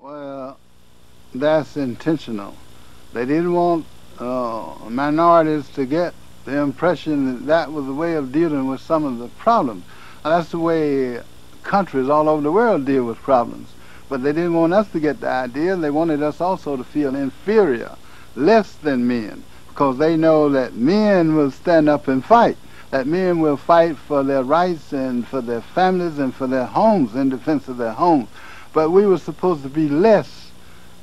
Well, that's intentional. They didn't want uh, minorities to get the impression that that was a way of dealing with some of the problems. And that's the way countries all over the world deal with problems. But they didn't want us to get the idea. They wanted us also to feel inferior, less than men, because they know that men will stand up and fight, that men will fight for their rights and for their families and for their homes, in defense of their homes. But we were supposed to be less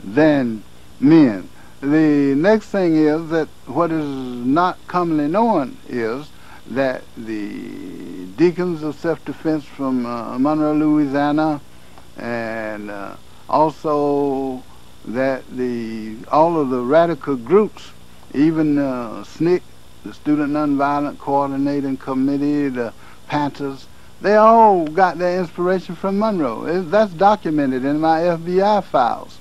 than men. The next thing is that what is not commonly known is that the deacons of self-defense from uh, Monroe, Louisiana, and uh, also that the all of the radical groups, even uh, SNCC, the Student Nonviolent Coordinating Committee, the Panthers, they all got their inspiration from Monroe. It, that's documented in my FBI files.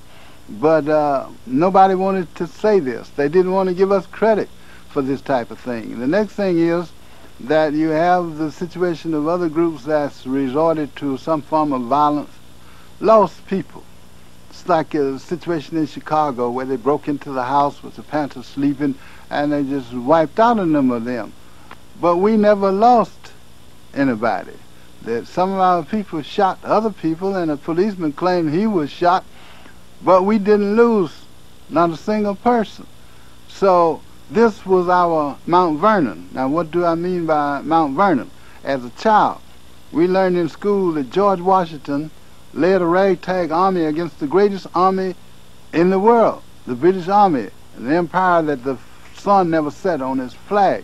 But uh, nobody wanted to say this. They didn't want to give us credit for this type of thing. The next thing is that you have the situation of other groups that's resorted to some form of violence, lost people. It's like a situation in Chicago where they broke into the house with the Panthers sleeping and they just wiped out a number of them. But we never lost anybody. That some of our people shot other people and a policeman claimed he was shot but we didn't lose not a single person. So this was our Mount Vernon. Now what do I mean by Mount Vernon? As a child, we learned in school that George Washington led a ragtag army against the greatest army in the world, the British Army, an empire that the sun never set on its flag.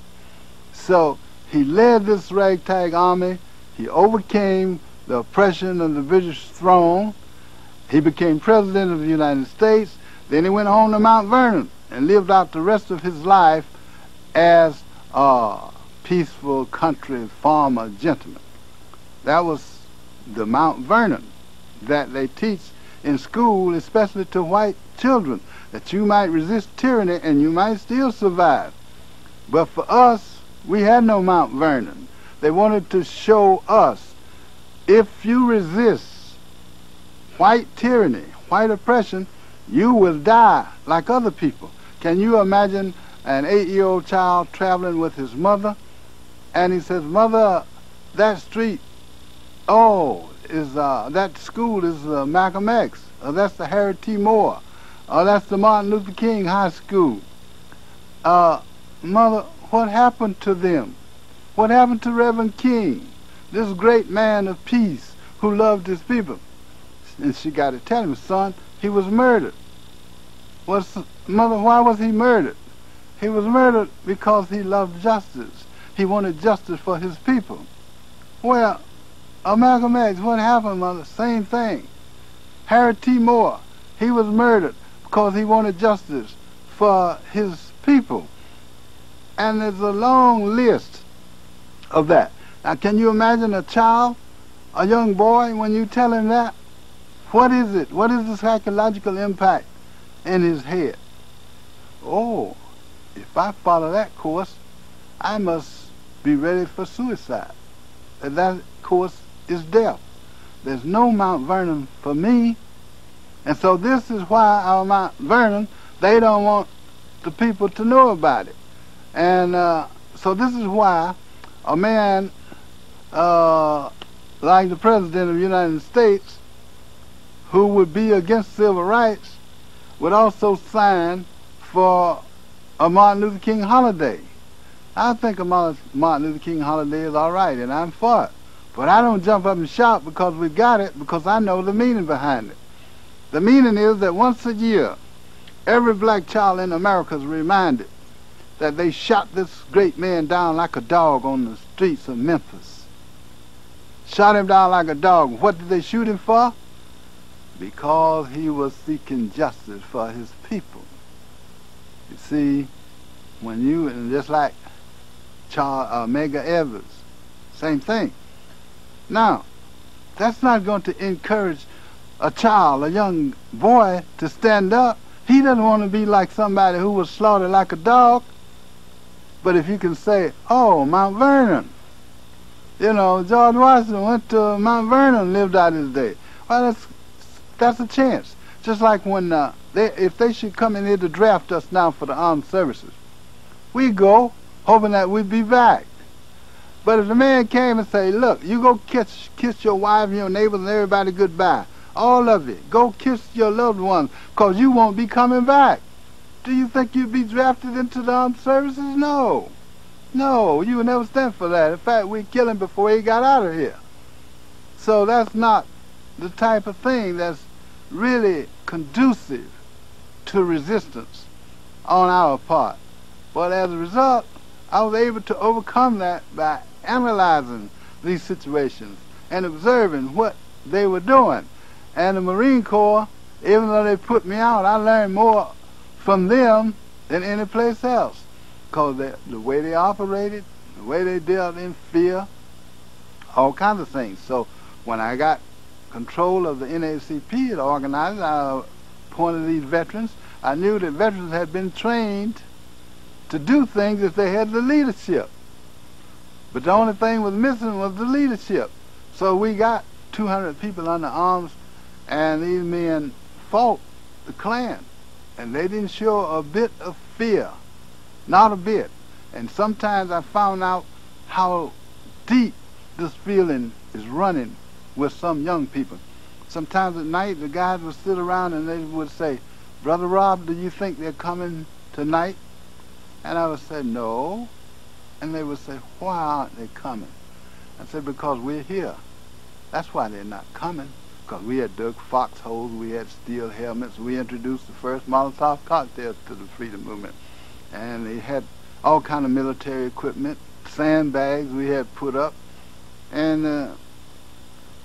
So he led this ragtag army. He overcame the oppression of the British throne he became president of the United States. Then he went home to Mount Vernon and lived out the rest of his life as a peaceful country farmer gentleman. That was the Mount Vernon that they teach in school, especially to white children, that you might resist tyranny and you might still survive. But for us, we had no Mount Vernon. They wanted to show us if you resist white tyranny, white oppression, you will die like other people. Can you imagine an eight-year-old child traveling with his mother, and he says, "Mother, that street, oh, is uh, that school is uh, Malcolm X, or that's the Harry T. Moore, or that's the Martin Luther King High School." Uh, mother, what happened to them? What happened to Reverend King, this great man of peace who loved his people? and she got to tell him, son, he was murdered. Was mother, why was he murdered? He was murdered because he loved justice. He wanted justice for his people. Well, Malcolm X, what happened, mother? Same thing. Harry T. Moore, he was murdered because he wanted justice for his people. And there's a long list of that. Now, can you imagine a child, a young boy, when you tell him that? What is it? What is the psychological impact in his head? Oh, if I follow that course, I must be ready for suicide. And that course is death. There's no Mount Vernon for me. And so this is why our Mount Vernon, they don't want the people to know about it. And uh, so this is why a man uh, like the President of the United States who would be against civil rights would also sign for a Martin Luther King holiday. I think a Martin Luther King holiday is all right, and I'm for it. But I don't jump up and shout because we got it, because I know the meaning behind it. The meaning is that once a year, every black child in America is reminded that they shot this great man down like a dog on the streets of Memphis. Shot him down like a dog. What did they shoot him for? because he was seeking justice for his people. You see, when you, and just like Charles, uh, Medgar Evers, same thing. Now, that's not going to encourage a child, a young boy, to stand up. He doesn't want to be like somebody who was slaughtered like a dog. But if you can say, oh, Mount Vernon, you know, George Washington went to Mount Vernon, and lived out his day. Well, that's that's a chance. Just like when uh, they, if they should come in here to draft us now for the armed services, we go hoping that we'd be back. But if the man came and say, look, you go kiss, kiss your wife and your neighbors and everybody goodbye, all of it, go kiss your loved ones, because you won't be coming back. Do you think you'd be drafted into the armed services? No. No, you would never stand for that. In fact, we'd kill him before he got out of here. So that's not the type of thing that's really conducive to resistance on our part. But as a result, I was able to overcome that by analyzing these situations and observing what they were doing. And the Marine Corps, even though they put me out, I learned more from them than any place else. Because the way they operated, the way they dealt in fear, all kinds of things. So when I got control of the NAACP, the organizer, I appointed these veterans. I knew that veterans had been trained to do things if they had the leadership. But the only thing was missing was the leadership. So we got 200 people under arms, and these men fought the Klan. And they didn't show a bit of fear, not a bit. And sometimes I found out how deep this feeling is running with some young people. Sometimes at night, the guys would sit around and they would say, Brother Rob, do you think they're coming tonight? And I would say, no. And they would say, why aren't they coming? I said, because we're here. That's why they're not coming. Because we had dug foxholes, we had steel helmets, we introduced the first Molotov cocktails to the freedom movement. And they had all kind of military equipment, sandbags we had put up. And uh,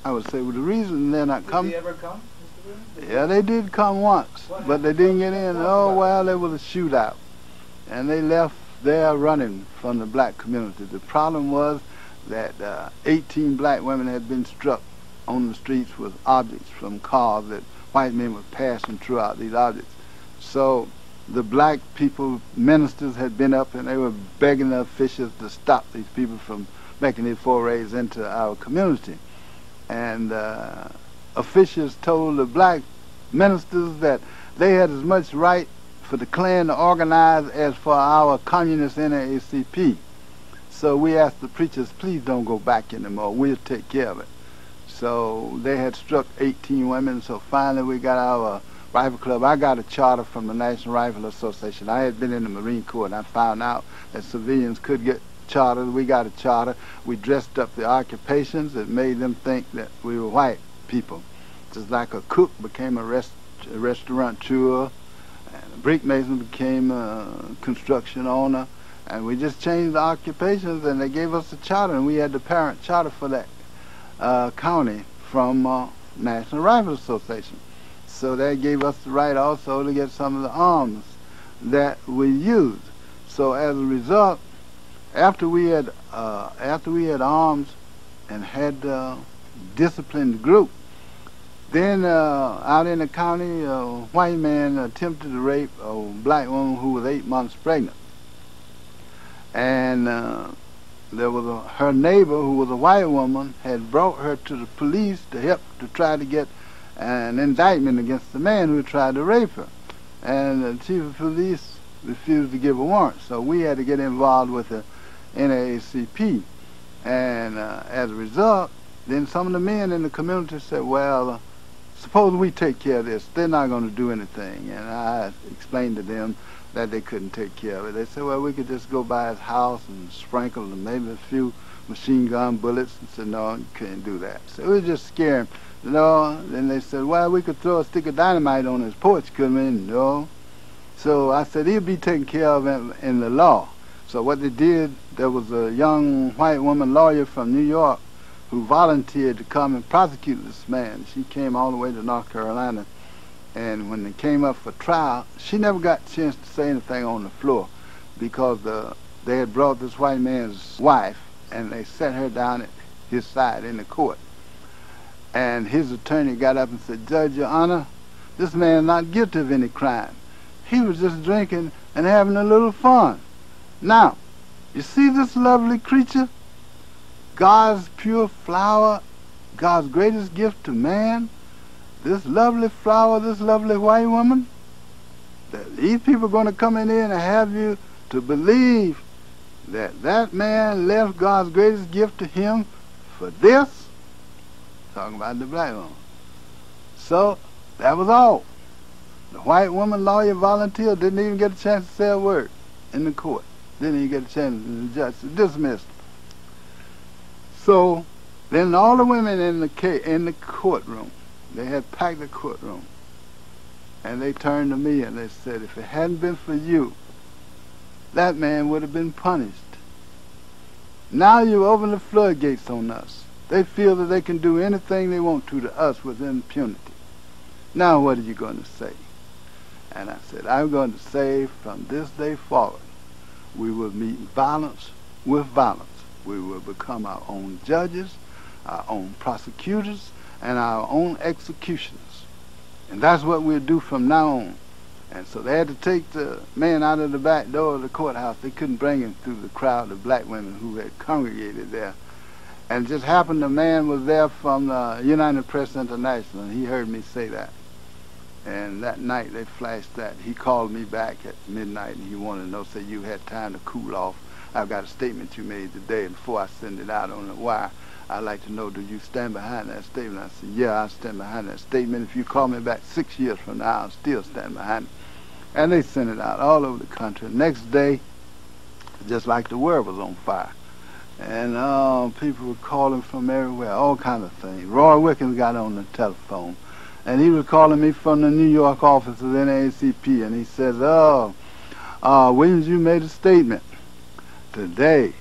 I would say, well, the reason they're not coming... Did they ever come? Yeah, they did come once, but they didn't get in. Oh, well, there was a shootout and they left there running from the black community. The problem was that uh, 18 black women had been struck on the streets with objects from cars that white men were passing throughout these objects. So the black people, ministers had been up and they were begging the officials to stop these people from making these forays into our community. And uh, officials told the black ministers that they had as much right for the Klan to organize as for our communist NAACP. So we asked the preachers, please don't go back anymore. We'll take care of it. So they had struck 18 women, so finally we got our rifle club. I got a charter from the National Rifle Association. I had been in the Marine Corps and I found out that civilians could get charters. We got a charter. We dressed up the occupations that made them think that we were white people. Just like a cook became a, rest, a restaurateur, and a brick mason became a construction owner. And we just changed the occupations and they gave us a charter and we had the parent charter for that uh, county from uh, National Rifle Association. So that gave us the right also to get some of the arms that we used. So as a result, after we had uh, after we had arms and had uh, disciplined group, then uh, out in the county, a white man attempted to rape a black woman who was eight months pregnant. And uh, there was a, her neighbor who was a white woman had brought her to the police to help to try to get an indictment against the man who tried to rape her. And the chief of police refused to give a warrant, so we had to get involved with the NAACP. And uh, as a result, then some of the men in the community said, well, suppose we take care of this. They're not going to do anything. And I explained to them that they couldn't take care of it. They said, well, we could just go by his house and sprinkle him, maybe a few machine gun bullets. And said, no, you can't do that. So it was just scaring. No. Then they said, well, we could throw a stick of dynamite on his porch, couldn't we? No. So I said, he'll be taken care of in, in the law. So what they did, there was a young white woman lawyer from New York who volunteered to come and prosecute this man. She came all the way to North Carolina, and when they came up for trial, she never got a chance to say anything on the floor because uh, they had brought this white man's wife, and they set her down at his side in the court. And his attorney got up and said, Judge, Your Honor, this man is not guilty of any crime. He was just drinking and having a little fun. Now, you see this lovely creature? God's pure flower, God's greatest gift to man, this lovely flower, this lovely white woman, that these people are going to come in here and have you to believe that that man left God's greatest gift to him for this? Talking about the black woman. So that was all. The white woman lawyer volunteer didn't even get a chance to say a word in the court. Didn't even get a chance. The judge dismissed. So then all the women in the in the courtroom, they had packed the courtroom, and they turned to me and they said, "If it hadn't been for you, that man would have been punished. Now you open the floodgates on us. They feel that they can do anything they want to to us with impunity. Now what are you going to say?" And I said, I'm going to say from this day forward, we will meet violence with violence. We will become our own judges, our own prosecutors, and our own executioners. And that's what we'll do from now on. And so they had to take the man out of the back door of the courthouse. They couldn't bring him through the crowd of black women who had congregated there. And it just happened the man was there from the United Press International, and he heard me say that. And that night they flashed that. He called me back at midnight and he wanted to know, say, you had time to cool off. I've got a statement you made today, and before I send it out on the wire, I'd like to know, do you stand behind that statement? I said, yeah, I stand behind that statement. If you call me back six years from now, I'll still stand behind it. And they sent it out all over the country. Next day, just like the world was on fire. And uh, people were calling from everywhere, all kinds of things. Roy Wilkins got on the telephone and he was calling me from the New York office of the NAACP, and he says, "Oh, uh, Williams, you made a statement today,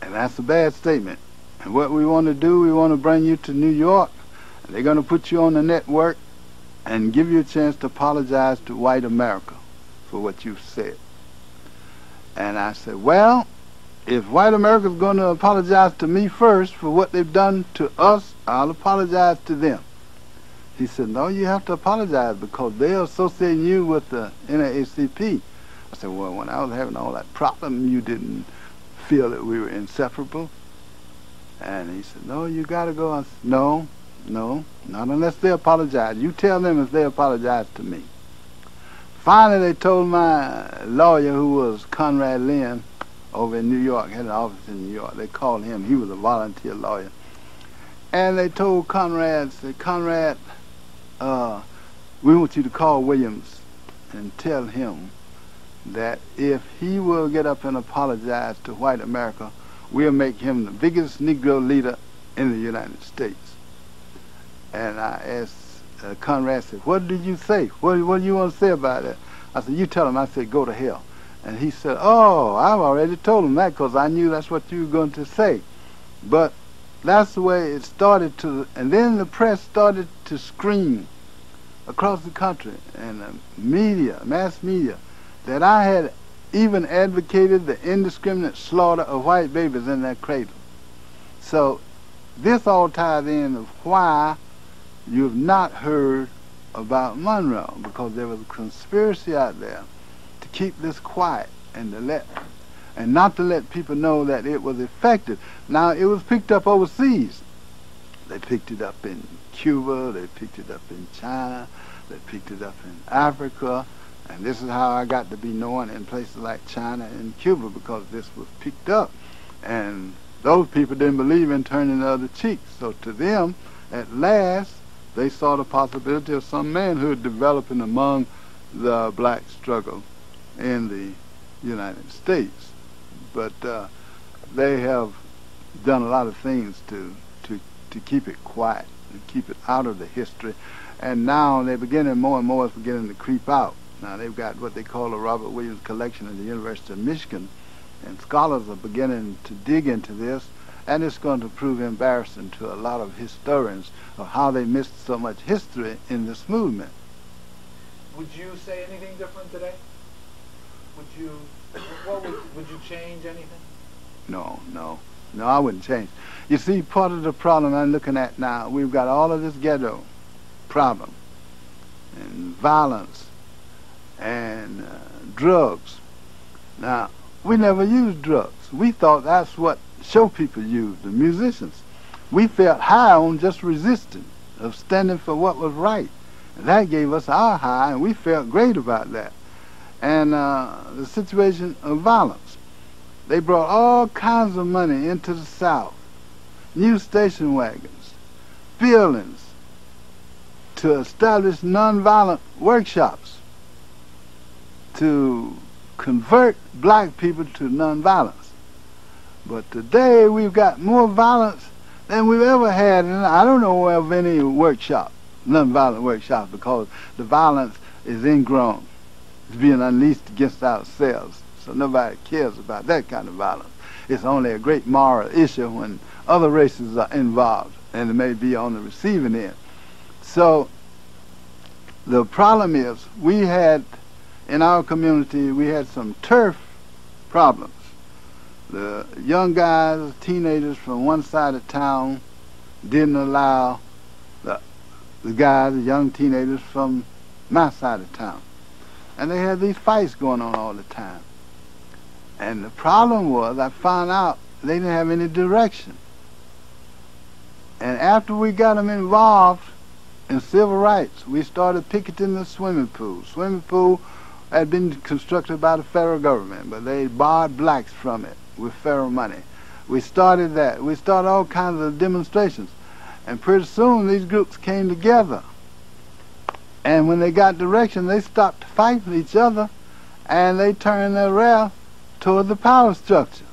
and that's a bad statement. And what we want to do, we want to bring you to New York, and they're going to put you on the network and give you a chance to apologize to white America for what you've said." And I said, "Well." If white America's going to apologize to me first for what they've done to us, I'll apologize to them. He said, no, you have to apologize because they're associating you with the NAACP. I said, well, when I was having all that problem, you didn't feel that we were inseparable. And he said, no, you got to go. I said, no, no, not unless they apologize. You tell them if they apologize to me. Finally, they told my lawyer, who was Conrad Lynn, over in New York, had an office in New York. They called him. He was a volunteer lawyer. And they told Conrad, said, Conrad, uh, we want you to call Williams and tell him that if he will get up and apologize to white America, we'll make him the biggest Negro leader in the United States. And I asked uh, Conrad, said, what did you say? What, what do you want to say about it? I said, you tell him. I said, go to hell. And he said, oh, I've already told him that because I knew that's what you were going to say. But that's the way it started to, and then the press started to scream across the country and media, mass media, that I had even advocated the indiscriminate slaughter of white babies in their cradle. So this all ties in of why you've not heard about Monroe, because there was a conspiracy out there to keep this quiet and to let and not to let people know that it was effective. Now it was picked up overseas. They picked it up in Cuba, they picked it up in China, they picked it up in Africa, and this is how I got to be known in places like China and Cuba because this was picked up. And those people didn't believe in turning the other cheek. So to them, at last, they saw the possibility of some manhood developing among the black struggle in the United States. But uh, they have done a lot of things to, to, to keep it quiet and keep it out of the history and now they're beginning, more and more is beginning to creep out. Now they've got what they call a Robert Williams collection at the University of Michigan, and scholars are beginning to dig into this, and it's going to prove embarrassing to a lot of historians of how they missed so much history in this movement. Would you say anything different today? Would you, what would, would you change anything? No, no. No, I wouldn't change. You see, part of the problem I'm looking at now, we've got all of this ghetto problem and violence and uh, drugs. Now, we never used drugs. We thought that's what show people used, the musicians. We felt high on just resisting. of standing for what was right. And that gave us our high, and we felt great about that. And uh, the situation of violence. They brought all kinds of money into the South. New station wagons, buildings, to establish nonviolent workshops to convert black people to nonviolence. But today we've got more violence than we've ever had, and I don't know of any workshop, nonviolent workshop, because the violence is ingrown. It's being unleashed against ourselves. So nobody cares about that kind of violence. It's only a great moral issue when other races are involved, and it may be on the receiving end. So the problem is we had in our community we had some turf problems. The young guys, teenagers from one side of town didn't allow the, the guys, the young teenagers from my side of town. And they had these fights going on all the time. And the problem was I found out they didn't have any direction. And after we got them involved in civil rights, we started picketing the swimming pool. Swimming pool had been constructed by the federal government, but they barred blacks from it with federal money. We started that. We started all kinds of demonstrations. And pretty soon these groups came together. And when they got direction, they stopped fighting each other and they turned their wrath toward the power structure.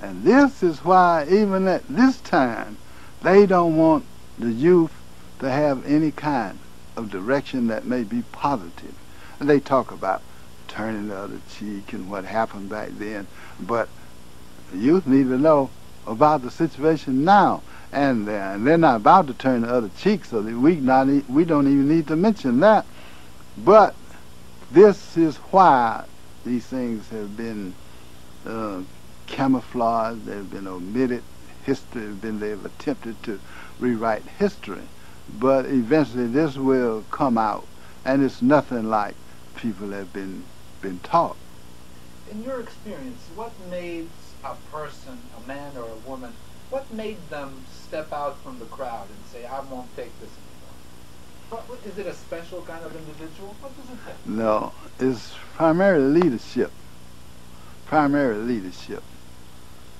And this is why, even at this time, they don't want the youth to have any kind of direction that may be positive. And they talk about turning the other cheek and what happened back then. But youth need to know about the situation now. And they're, and they're not about to turn the other cheek, so that we, not, we don't even need to mention that. But this is why these things have been uh, camouflaged, they've been omitted, history has been, they've attempted to rewrite history. But eventually this will come out, and it's nothing like people have been, been taught. In your experience, what made a person, a man or a woman, what made them step out from the crowd and say, I won't take this anymore? What, is it a special kind of individual? What does it take? No, it's primarily leadership. Primarily leadership.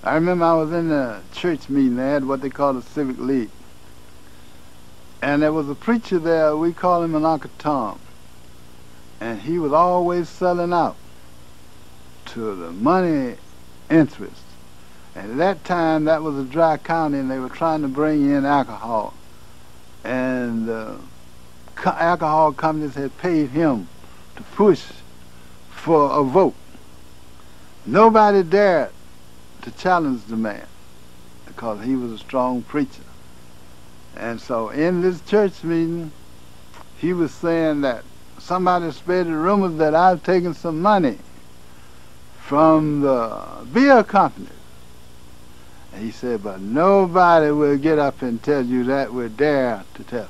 I remember I was in a church meeting. They had what they call a civic league. And there was a preacher there, we call him an Uncle Tom. And he was always selling out to the money interest. And at that time, that was a dry county, and they were trying to bring in alcohol. And uh, co- alcohol companies had paid him to push for a vote. Nobody dared to challenge the man because he was a strong preacher. And so in this church meeting, he was saying that somebody spread the rumors that I've taken some money from the beer company. And he said, but nobody will get up and tell you that would dare to tell.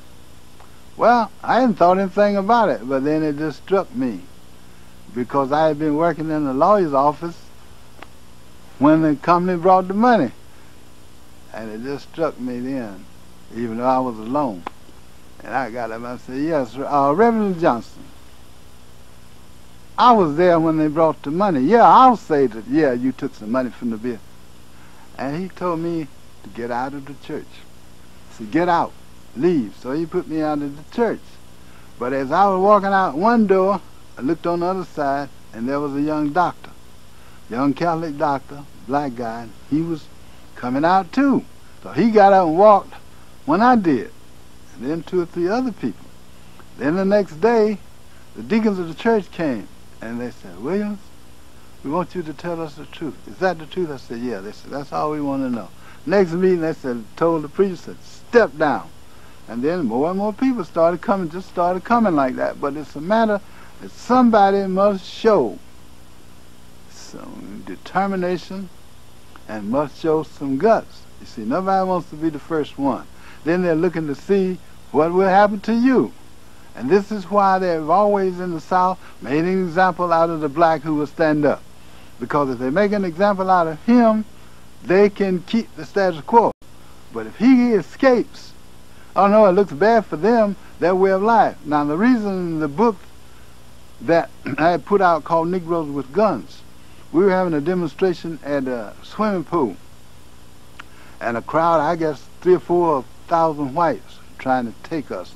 Well, I hadn't thought anything about it, but then it just struck me because I had been working in the lawyer's office when the company brought the money. And it just struck me then, even though I was alone. And I got up and I said, yes, uh, Reverend Johnson, I was there when they brought the money. Yeah, I'll say that, yeah, you took some money from the beer. And he told me to get out of the church. He said, get out, leave. So he put me out of the church. But as I was walking out one door, I looked on the other side, and there was a young doctor, young Catholic doctor, black guy. He was coming out too. So he got up and walked when I did. And then two or three other people. Then the next day, the deacons of the church came, and they said, Williams, we want you to tell us the truth. Is that the truth? I said, yeah. They said, that's all we want to know. Next meeting, they said, told the preacher, said, step down. And then more and more people started coming, just started coming like that. But it's a matter that somebody must show some determination and must show some guts. You see, nobody wants to be the first one. Then they're looking to see what will happen to you. And this is why they've always in the South made an example out of the black who will stand up. Because if they make an example out of him, they can keep the status quo. But if he escapes, Oh no, it looks bad for them, their way of life. Now the reason the book that I put out called Negroes with Guns, we were having a demonstration at a swimming pool. And a crowd, I guess three or four thousand whites trying to take us.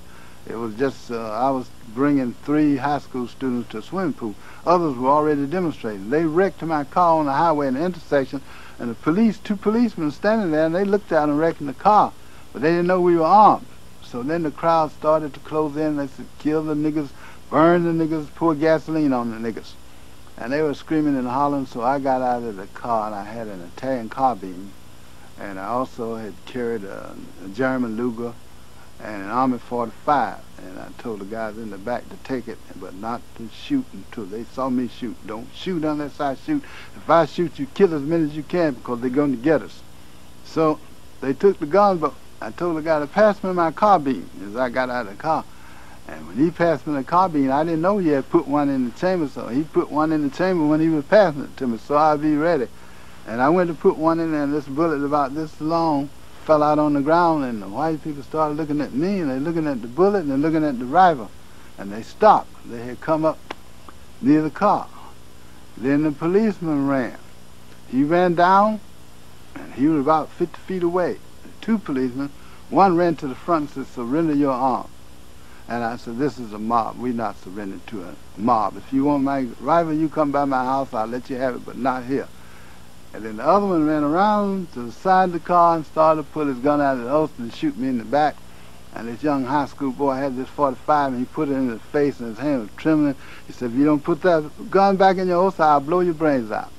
It was just, uh, I was bringing three high school students to a swimming pool. Others were already demonstrating. They wrecked my car on the highway in the intersection, and the police, two policemen standing there, and they looked out and wrecking the car. But they didn't know we were armed. So then the crowd started to close in. They said, kill the niggers, burn the niggers, pour gasoline on the niggers," And they were screaming and hollering, so I got out of the car, and I had an Italian carbine. And I also had carried a, a German Luger and an Army 45. And I told the guys in the back to take it, but not to shoot until they saw me shoot. Don't shoot unless I shoot. If I shoot, you kill as many as you can because they're going to get us. So they took the guns, but I told the guy to pass me my carbine as I got out of the car. And when he passed me the carbine, I didn't know he had put one in the chamber, so he put one in the chamber when he was passing it to me, so I'd be ready. And I went to put one in there, and this bullet about this long fell out on the ground, and the white people started looking at me, and they're looking at the bullet, and they're looking at the rifle. And they stopped. They had come up near the car. Then the policeman ran. He ran down, and he was about 50 feet away. Two policemen, one ran to the front and said, surrender your arms. And I said, this is a mob. We're not surrendering to a mob. If you want my rifle, you come by my house, I'll let you have it, but not here. And then the other one ran around to the side of the car and started to pull his gun out of the holster and shoot me in the back. And this young high school boy had this 45 and he put it in his face and his hand was trembling. He said, if you don't put that gun back in your holster, I'll blow your brains out.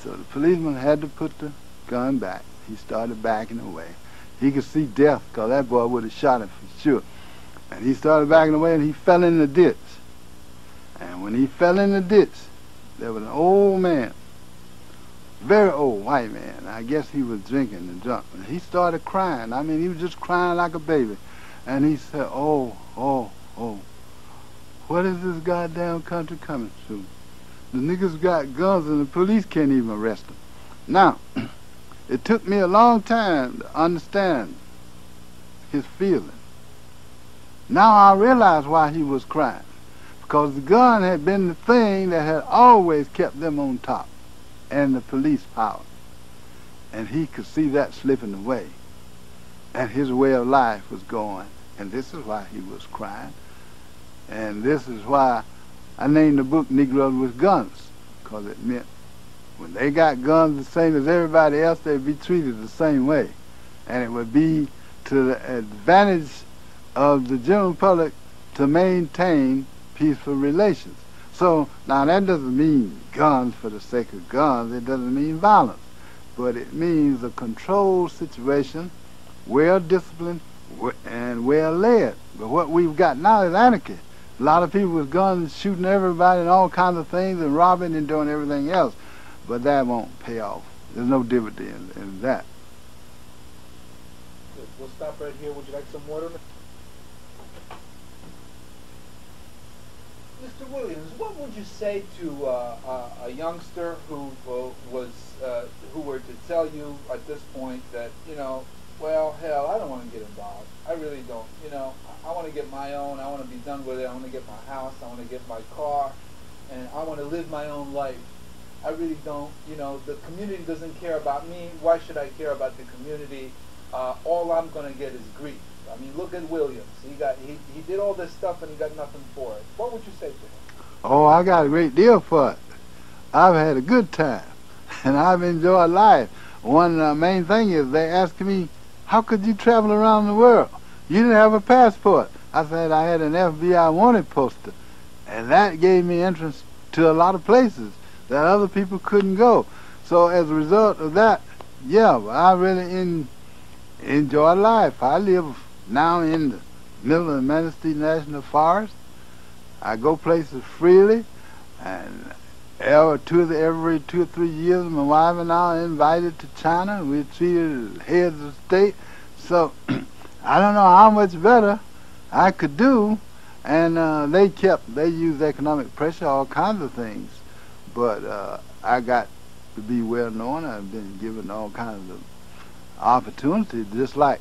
So the policeman had to put the gun back. He started backing away. He could see death because that boy would have shot him for sure. And he started backing away and he fell in the ditch. And when he fell in the ditch, there was an old man very old white man. I guess he was drinking and drunk. He started crying. I mean, he was just crying like a baby. And he said, oh, oh, oh, what is this goddamn country coming to? The niggas got guns and the police can't even arrest them. Now, it took me a long time to understand his feeling. Now I realize why he was crying. Because the gun had been the thing that had always kept them on top and the police power. And he could see that slipping away. And his way of life was going. And this is why he was crying. And this is why I named the book Negroes with Guns. Because it meant when they got guns the same as everybody else, they'd be treated the same way. And it would be to the advantage of the general public to maintain peaceful relations. So now that doesn't mean guns for the sake of guns. It doesn't mean violence, but it means a controlled situation, well disciplined and well led. But what we've got now is anarchy. A lot of people with guns shooting everybody and all kinds of things and robbing and doing everything else. But that won't pay off. There's no dividend in that. We'll stop right here. Would you like some water? Williams, what would you say to uh, uh, a youngster who uh, was uh, who were to tell you at this point that you know, well, hell, I don't want to get involved. I really don't. You know, I, I want to get my own. I want to be done with it. I want to get my house. I want to get my car, and I want to live my own life. I really don't. You know, the community doesn't care about me. Why should I care about the community? Uh, all I'm going to get is grief. I mean, look at Williams. He got he, he did all this stuff and he got nothing for it. What would you say to him? Oh, I got a great deal for it. I've had a good time, and I've enjoyed life. One uh, main thing is they asked me, "How could you travel around the world? You didn't have a passport." I said I had an FBI wanted poster, and that gave me entrance to a lot of places that other people couldn't go. So as a result of that, yeah, I really in, enjoy life. I live now in the middle of the Manistee National Forest. I go places freely, and every two, every two or three years, my wife and I are invited to China. We're treated as heads of state. So I don't know how much better I could do. And uh, they kept, they used economic pressure, all kinds of things. But uh, I got to be well known. I've been given all kinds of opportunities, just like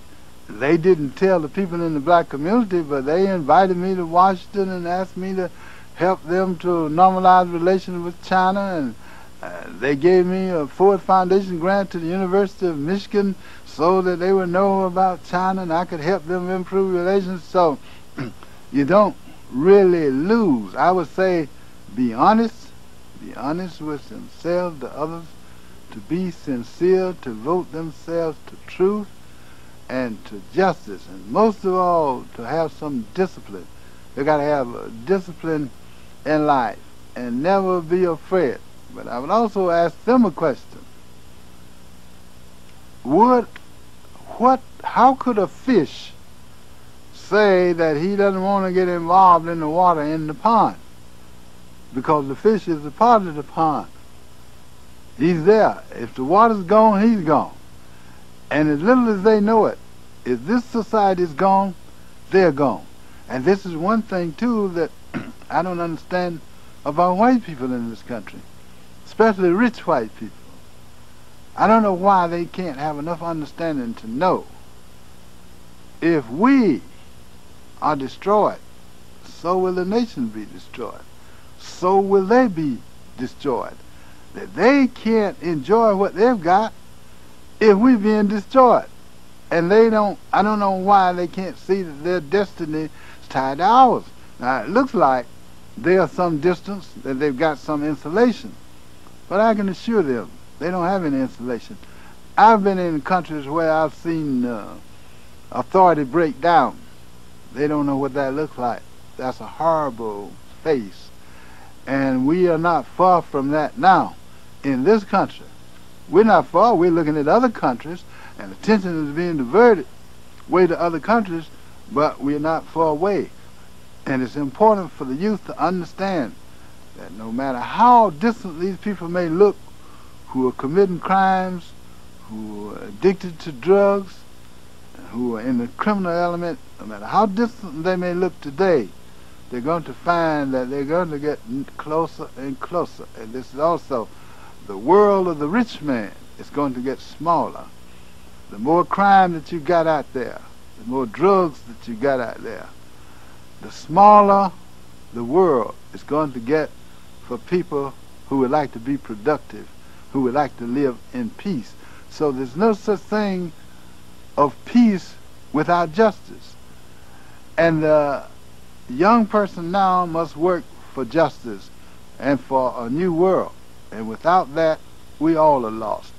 they didn't tell the people in the black community, but they invited me to Washington and asked me to help them to normalize relations with China. And uh, they gave me a Ford Foundation grant to the University of Michigan so that they would know about China and I could help them improve relations. So you don't really lose. I would say be honest, be honest with themselves, the others, to be sincere, to vote themselves to truth and to justice, and most of all, to have some discipline. They got to have discipline in life and never be afraid. But I would also ask them a question. Would, what, how could a fish say that he doesn't want to get involved in the water in the pond because the fish is a part of the pond. He's there. If the water's gone, he's gone. And as little as they know it, if this society is gone, they're gone. And this is one thing, too, that I don't understand about white people in this country, especially rich white people. I don't know why they can't have enough understanding to know if we are destroyed, so will the nation be destroyed. So will they be destroyed. That they can't enjoy what they've got if we're being destroyed. And they don't, I don't know why they can't see that their destiny is tied to ours. Now, it looks like they are some distance, that they've got some insulation. But I can assure them, they don't have any insulation. I've been in countries where I've seen uh, authority break down. They don't know what that looks like. That's a horrible face. And we are not far from that now in this country. We're not far. We're looking at other countries, and attention is being diverted way to other countries, but we're not far away. And it's important for the youth to understand that no matter how distant these people may look who are committing crimes, who are addicted to drugs, who are in the criminal element, no matter how distant they may look today, they're going to find that they're going to get closer and closer. And this is also the world of the rich man is going to get smaller. The more crime that you got out there, the more drugs that you got out there, the smaller the world is going to get for people who would like to be productive, who would like to live in peace. So there's no such thing of peace without justice. And the young person now must work for justice and for a new world. And without that, we all are lost.